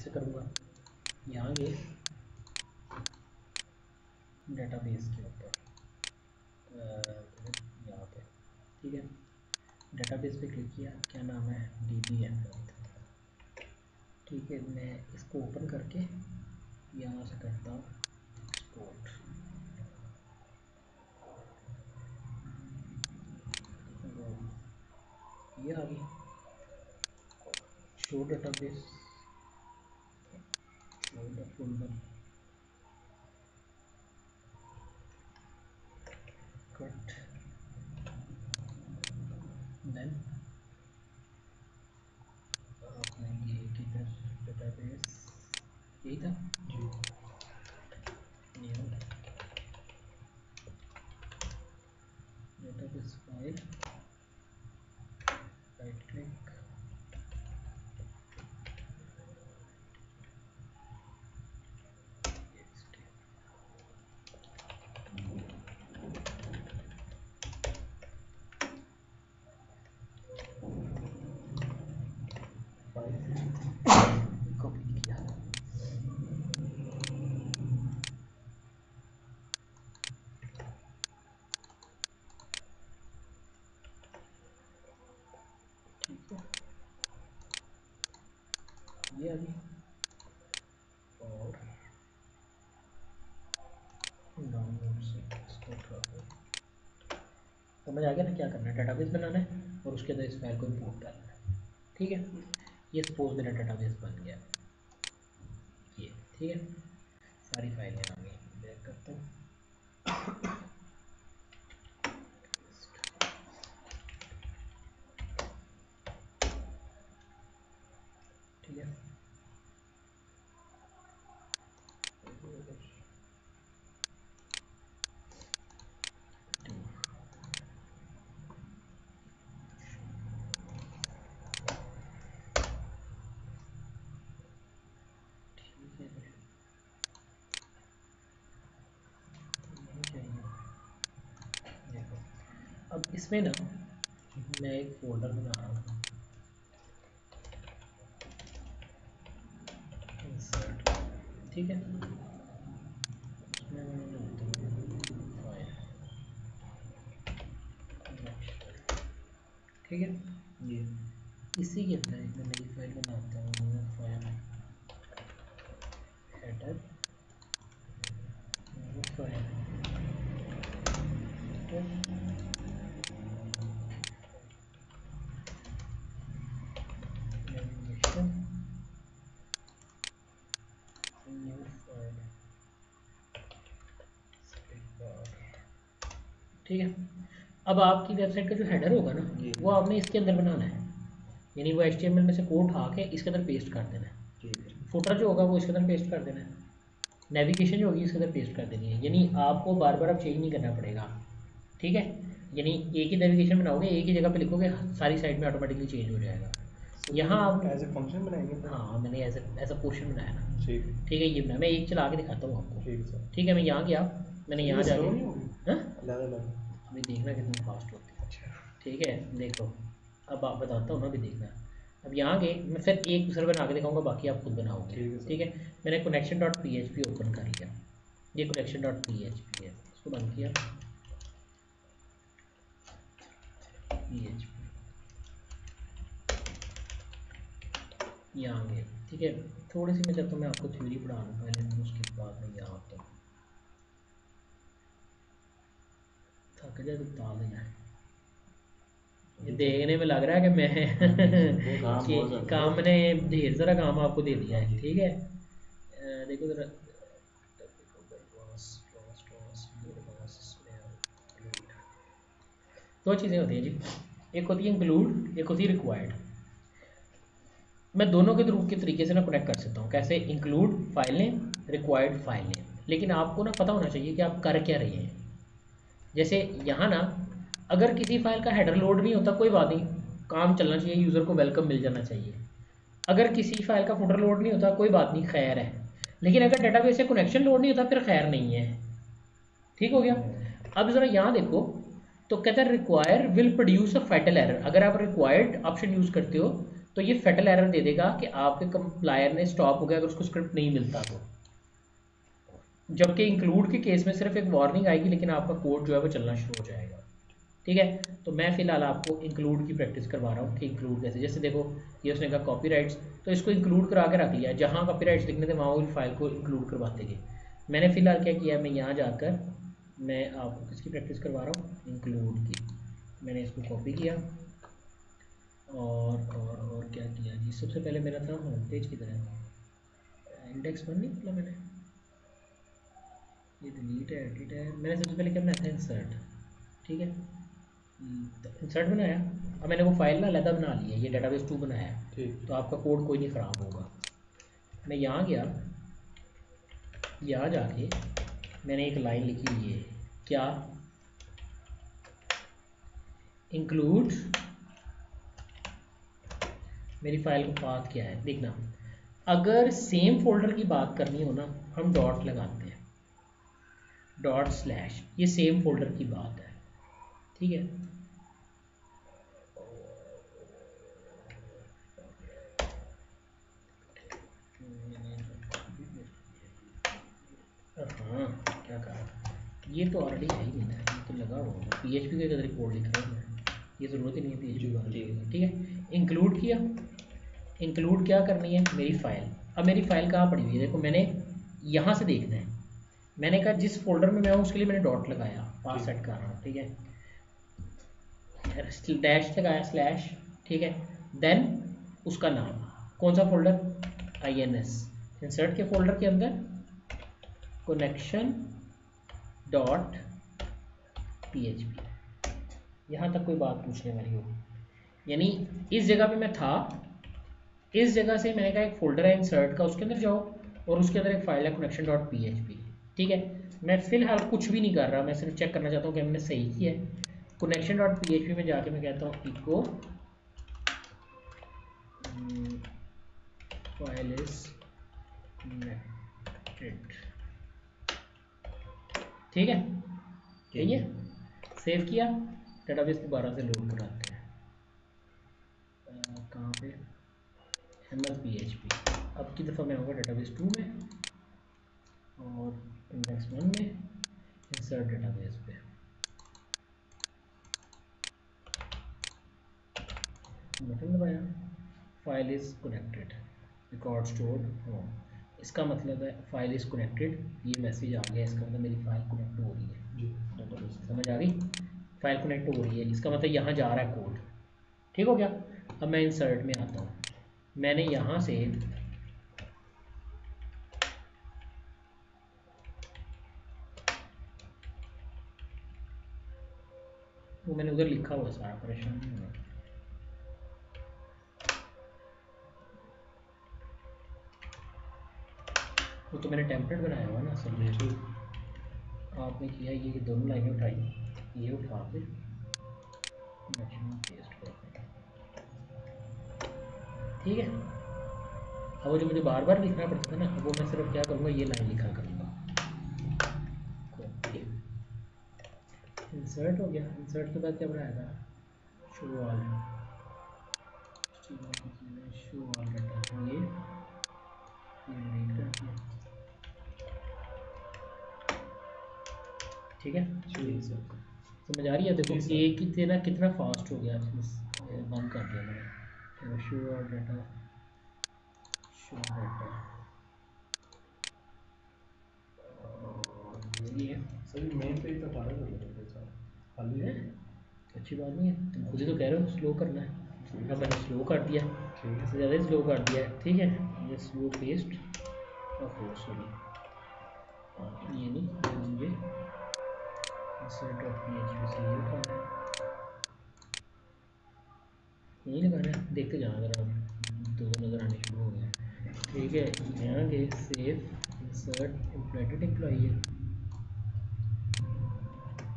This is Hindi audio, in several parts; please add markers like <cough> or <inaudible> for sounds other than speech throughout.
कैसे करूँगा? यहाँ ये डेटाबेस के ऊपर यहाँ पे, ठीक है? डेटाबेस पे क्लिक किया, क्या नाम है? डी बी एम ठीक है, मैं इसको ओपन करके यहाँ से करता हूँ एक्सपोर्ट ये आ गई। Show database show the folder cut then आपने ये किधर डेटाबेस यही था जी new database file right click txt copy किया ठीक है ये अभी और डाउनलोड से इसको उठा दो समझ आ गया ना क्या करना है डाटाबेस बनाना है और उसके अंदर इस फ़ाइल को इम्पोर्ट करना है। ठीक है? ये सपोज़ मेरा डाटाबेस बन गया। ये, ठीक है? सारी फाइलें आ गई। बैक करता हूँ ठीक है ठीक है नहीं चाहिए देखो अब इसमें ना मैं एक फोल्डर बना रहा हूँ। ठीक है? ठीक है? ये। इसी के अंदर मैं नई फ़ाइल बनाता हूँ file header new file navigation file ठीक है। अब आपकी वेबसाइट का जो हेडर होगा ना वो आपने इसके अंदर बनाना है। यानी वो एच में से कोड उठा के इसके अंदर पेस्ट कर देना है। है। फुटर जो होगा वो इसके अंदर पेस्ट कर देना है। नेविगेशन जो होगी इसके अंदर पेस्ट कर देनी है। यानी आपको बार बार अब चेंज नहीं करना पड़ेगा। ठीक है? यानी एक ही नेविगेशन बनाओगे एक ही जगह पे लिखोगे सारी साइड में ऑटोमेटिकली चेंज हो जाएगा। यहाँ आप एज ए फ़ंक्शन बनाएँगे हाँ मैंने ऐसा ऐसा पोर्शन बनाया ना। ठीक। है ठीक है ये बनाया मैं एक चला के दिखाता हूँ आपको। ठीक है ठीक है मैं यहाँ गया। मैंने यहाँ जाके हाँ? अभी देखना कितनी फास्ट होती है। अच्छा। ठीक है देखो। अब आप बताता हूँ ना अभी देखना। अब यहाँ गए मैं फिर एक दूसरे बना के दिखाऊँगा बाकी आप खुद बनाओगे। ठीक है ठीक है मैंने connection dot P H P open कर लिया। ये connection dot P H P है इसको बंद किया। पी एच पी यहाँ गए ठीक है? थोड़ी सी मैं जब तो मैं आपको थ्योरी पढ़ा दूँ पहले फिर उसके बाद मैं यहाँ आता हूँ थक जाए तो बता देना ये देखने में लग रहा है कि मैं <laughs> काम कि है। काम मैंने ढेर सारा काम आपको दे दिया है ठीक है? देखो जरा। दो चीज़ें होती हैं जी। एक होती है इंक्लूड एक होती है रिक्वायर्ड मैं दोनों के थ्रू के तरीके से ना कनेक्ट कर सकता हूँ। कैसे? Include file name required file name लेकिन आपको ना पता होना चाहिए कि आप कर क्या रहे हैं। जैसे यहाँ ना, अगर किसी फ़ाइल का हेडर लोड नहीं होता, कोई बात नहीं। काम चलना चाहिए यूज़र को वेलकम मिल जाना चाहिए। अगर किसी फ़ाइल का फुटर लोड नहीं होता, कोई बात नहीं, खैर है। लेकिन अगर डेटाबेस से कनेक्शन लोड नहीं होता, फिर खैर नहीं है। ठीक हो गया? अब ज़रा यहाँ देखो तो कहते हैं require will produce a fatal error अगर आप रिक्वायर्ड ऑप्शन यूज़ करते हो तो ये फेटल एरर दे देगा कि आपके कंप्लायर ने स्टॉप हो गया अगर उसको स्क्रिप्ट नहीं मिलता तो। जबकि इंक्लूड के केस में सिर्फ़ एक वार्निंग आएगी, लेकिन आपका कोड जो है वो चलना शुरू हो जाएगा। ठीक है? तो मैं फ़िलहाल आपको इंक्लूड की प्रैक्टिस करवा रहा हूँ कि इंक्लूड कैसे। जैसे देखो, ये उसने कहा कॉपी तो इसको इंक्लूड करा के रख लिया जहाँ कॉपी राइट्स लिखने थे, वहाँ वो फ़ाइल को इंक्लूड करवाते गए। मैंने फ़िलहाल क्या किया मैं यहाँ जाकर मैं आपको किसकी प्रैक्टिस करवा रहा हूँ? इंक्लूड की। मैंने इसको कॉपी किया। और और और क्या किया जी? सबसे पहले मेरा था होम पेज की तरह। इंडेक्स वन नहीं मतलब मैंने। ये डिलीट है एडिट है। मैंने सबसे पहले क्या बनाया था इंसर्ट ठीक है? तो इंसर्ट बनाया। अब मैंने वो फ़ाइल ना अलहदा बना लिया ये डेटाबेस टू बनाया ठीक। तो आपका कोड कोई नहीं ख़राब होगा। मैं यहाँ गया। यहाँ जाके मैंने एक लाइन लिखी ये क्या? इंक्लूड मेरी फ़ाइल का पाथ क्या है। देखना, अगर सेम फोल्डर की बात करनी हो ना, हम डॉट लगाते हैं। डॉट स्लैश ये सेम फोल्डर की बात है। ठीक है? हाँ क्या कहा? ये तो ऑलरेडी है ही नहीं ये तो लगा हुआ पी एच पी का रिपोर्ट लिख रहा हूँ ये ज़रूरत ही नहीं है पी ठीक है? इंक्लूड किया। इंक्लूड क्या करनी है? मेरी फ़ाइल अब मेरी फ़ाइल कहाँ पड़ी हुई है? देखो मैंने यहाँ से देखना है। मैंने कहा जिस फोल्डर में मैं हूँ उसके लिए मैंने डॉट लगाया पास सेट कर रहा हूँ? ठीक है डैश लगाया स्लैश ठीक है? देन उसका नाम। कौन सा folder I N S insert के फोल्डर के अंदर connection dot P H P यहाँ तक कोई बात पूछने वाली हो यानी इस जगह पे मैं था इस जगह से मैंने कहा एक फोल्डर है इंसर्ट का उसके अंदर जाओ और उसके अंदर एक फ़ाइल है connection dot P H P ठीक है? मैं फ़िलहाल कुछ भी नहीं कर रहा मैं सिर्फ़ चेक करना चाहता हूँ कि हमने सही किया है। Connection dot P H P में जाके मैं कहता हूँ इको फ़ाइल इज़ ठीक है? ठीक है। सेव किया? डेटाबेस दोबारा से लोड कराते हैं। कहाँ पे? M S P H P अब की दफ़ा मैं आऊँगा डेटाबेस टू में और इंडेक्स वन में इंसर्ट डेटाबेस पे। बटन दबाया। File is connected record stored home इसका मतलब है फ़ाइल इज़ कनेक्टेड ये मैसेज आ गया। इसका मतलब मेरी फ़ाइल कनेक्ट हो रही है। समझ आ गई? फ़ाइल कनेक्ट हो रही है इसका मतलब यहाँ जा रहा है कोड ठीक हो गया? अब मैं इंसर्ट में आता हूँ। मैंने यहाँ से वो मैंने उधर लिखा हुआ सारा परेशान नहीं हुआ वो तो मैंने टेम्पलेट बनाया हुआ ना असल में आपने किया ये दोनों लाइनें उठाई। ये उठा के मैक्सिमम पेस्ट कर ठीक है? अब वो जो मुझे बार बार लिखना पड़ता था ना, वो मैं सिर्फ़ क्या करूँगा, ये लाइन लिखा करूँगा। इंसर्ट हो गया। इंसर्ट के बाद क्या बनाया था शो ऑल ठीक है? समझ आ रही है? देखो एक ही थे ना कितना फास्ट हो गया बंद कर दिया मैंने। शो और डाटा शो डाटा तो है अच्छी बात नहीं है। तुम खुद ही तो कह रहे हो स्लो करना है। अब मैंने स्लो कर दिया। इससे ज़्यादा स्लो कर दिया ठीक है? ये स्लो पेस्ट और सॉरी ये नहीं। मुझे पीएचपी से ये उठाना है यही लगाना है देखते जाना अगर आप दो नज़र आने शुरू हो गए ठीक है यहाँ गए सेव इंसर्ट इम्प्लेटेड एम्प्लॉई है।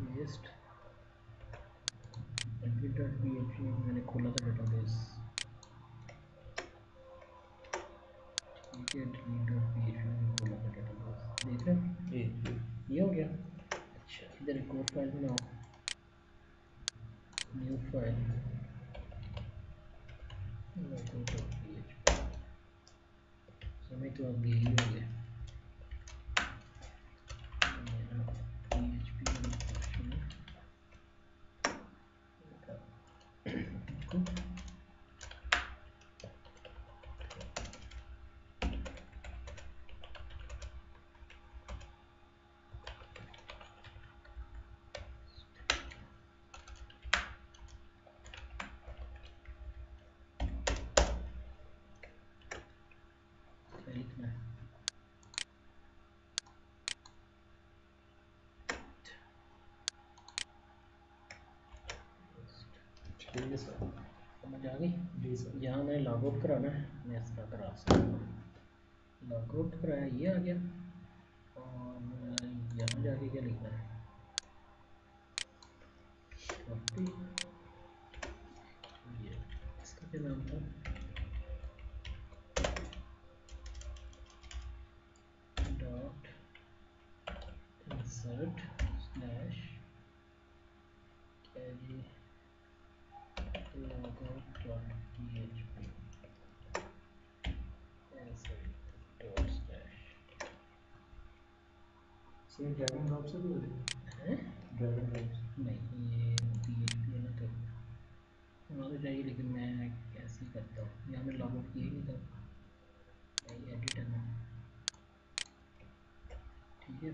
Paste dot P H P मैंने खोला था डेटाबेस ठीक है delete dot P H P खोला था डेटाबेस देख रहे हैं? ये हो गया। Dricou Ford não. New file Não vai colocar o Fiat. Tipo, somente o alguém. Sir समझ आ गई? जहाँ मैंने लॉग आउट कराना है मैं इस तरह करा सकता हूँ। लॉग आउट कराया ये आ गया। और यहाँ जाके क्या लिखना है? ये इसका क्या नाम था? Dot insert sir drag and drop से भी हो जाएगा ड्रैग एंड ड्रॉप नहीं ये PHP है ना तो होना तो चाहिए लेकिन मैं कैसे करता हूँ। यहाँ मैं लॉग आउट किया ही नहीं था। नहीं एडिट है ना। ठीक है।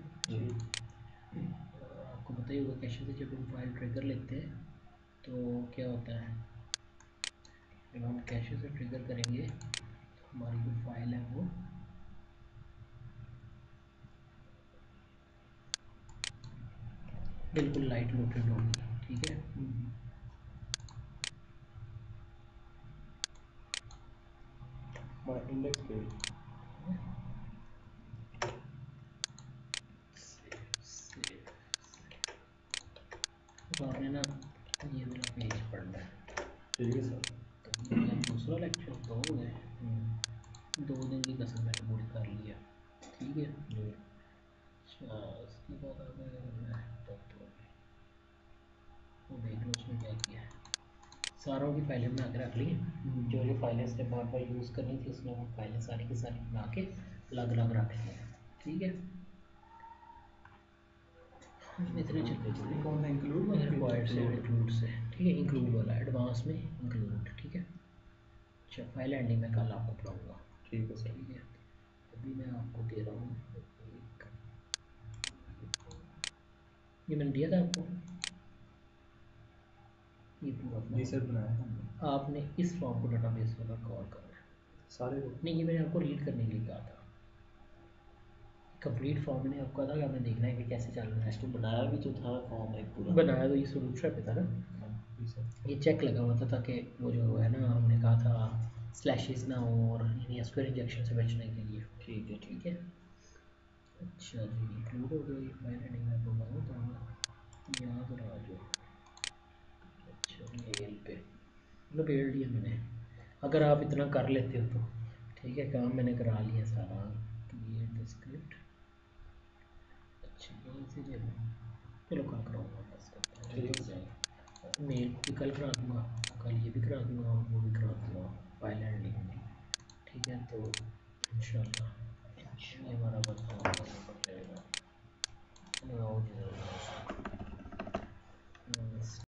आपको पता ही होगा कैसे से जब हम फ़ाइल ट्रिगर लेते हैं तो क्या होता है? जब हम कैशे से ट्रिगर करेंगे तो हमारी जो फ़ाइल है वो बिल्कुल लाइट लोटेड होगी ठीक है? इंडेक्स पेज तो आपने ना ये वाला पेज पढ़ना है। ठीक है सर तो मेरा दूसरा लेक्चर तो हो गए दो दिन की कसम मैंने पूरी कर लिया ठीक है? अच्छा उसके बाद देख लो उसमें क्या किया है सारों की फाइलें बना के रख ली। जो जो फाइलें इसने बार बार यूज़ करनी थी उसने वो फाइलें सारी की सारी बना के अलग अलग रख ली। हैं ठीक है? इतने चलते चलते कौन सा इंक्लूड रिक्वायर्ड से इंक्लूड से। ठीक है? इंक्लूड वाला एडवांस में इंक्लूड ठीक है? अच्छा फ़ाइल हैंडलिंग मैं कल आपको पढ़ाऊँगा ठीक है सर ठीक है? अभी मैं आपको दे रहा हूँ। ये मैंने दिया था आपको। ये पूरा जी सर बनाया हमने। आपने इस फॉर्म को डेटाबेस में कॉल करना है। सारे नहीं ये मैंने आपको रीड करने के लिए कहा था। कंप्लीट फॉर्म मैंने आपको कहा था कि आपने देखना है कि कैसे चल रहा है। इसको बनाया भी तो था फॉर्म एक पूरा। बनाया तो ये सॉल्यूशन पे था ना ये चेक लगा हुआ था ताकि वो जो है ना हमने कहा था स्लैशेस ना हो और यानी स्क्वायर इंजेक्शन से बचने के लिए। ठीक है ठीक है। अच्छा जी इंक्लूड हो गई फ़ाइल हेडिंग में बहुत तो यहाँ पर आ जाओ। मेल पे। मतलब बेल दिया मैंने अगर आप इतना कर लेते हो तो। ठीक है काम मैंने करा लिया सारा। क्रिएट द स्क्रिप्ट अच्छा यहीं से दे चलो कल कराऊँगा बस। मेल भी कल करा दूँगा। कल ये भी करा दूँगा और वो भी करा दूँगा। फ़ाइल हैंडलिंग में। ठीक है तो इंशाल्लाह। ये हमारा बस काम जाएगा।